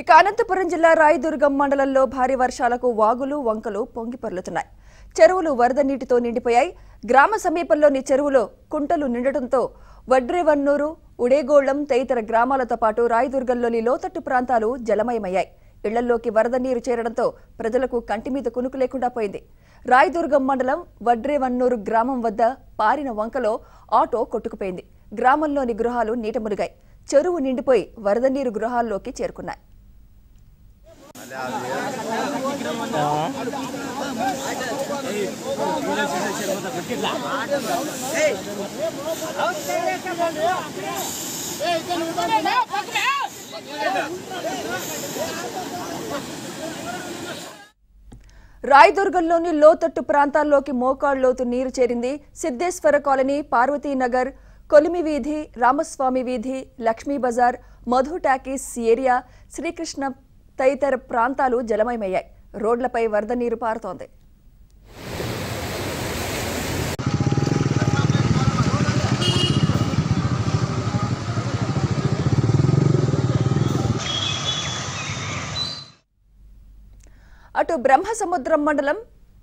ఇక అనంతపురం జిల్లా రాయదుర్గం మండలంలో భారీ వర్షాలకు వాగులు వంకలు పొంగిపర్లుతున్నాయి చెరువులు వరద నీటితో నిండిపోయాయి. గ్రామ సమీపంలోని చెరువులో కుంటలు నిండటంతో వడ్రేవన్నూరు ఉడేగోళం తదితర గ్రామాలతో పాటు రాయదుర్గంలోని లోతట్టు ప్రాంతాలు జలమయమయ్యాయి. ఇళ్ళల్లోకి వరద నీరు చేరడంతో ప్రజలకు కంటి మీద కునుకు లేకుండా పోయింది. రాయదుర్గం మండలం వడ్రేవన్నూరు గ్రామం వద్ద పారిన వంకలో ఆటో కొట్టుకుపోయింది. గ్రామంలోని గృహాలు నీట మునిగాయి. చెరువు నిండిపోయి వరద నీరు గృహాల్లోకి చేరుకున్నాయి. రాయదుర్గంలోని లోతట్టు ప్రాంతాల్లోకి మోకాళ్ళోతు నీరు చేరింది సిద్ధేశ్వర కాలనీ పార్వతీనగర్ కొలిమి వీధి రామస్వామి వీధి లక్ష్మీ బజార్ మధు టాకీస్ ఏరియా శ్రీకృష్ణ తదితర ప్రాంతాలు జలమయమయ్యాయి. రోడ్లపై వరద నీరు పారుతోంది. అటు బ్రహ్మసముద్రం మండలం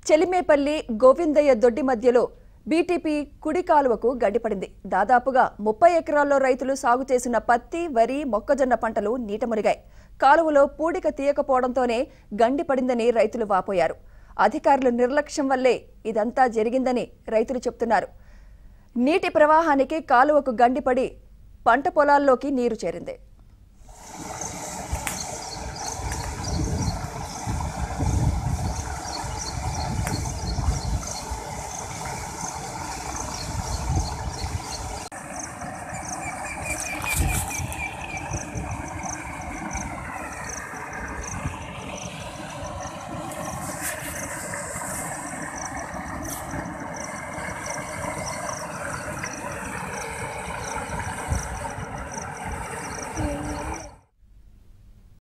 చెలిమేపల్లి గోవిందయ్య దొడ్డి మధ్యలో బీటీపీ కుడి కాలువకు గడ్డిపడింది. దాదాపుగా ముప్పై ఎకరాల్లో రైతులు సాగు చేసిన పత్తి వరి మొక్కజొన్న పంటలు నీటమునిగాయి కాలువలో పూడిక తీయకపోవడంతోనే గండిపడిందని రైతులు వాపోయారు. అధికారుల నిర్లక్ష్యం వల్లే ఇదంతా జరిగిందని రైతులు చెప్తున్నారు. నీటి ప్రవాహానికి కాలువకు గండిపడి పంట పొలాల్లోకి నీరు చేరింది.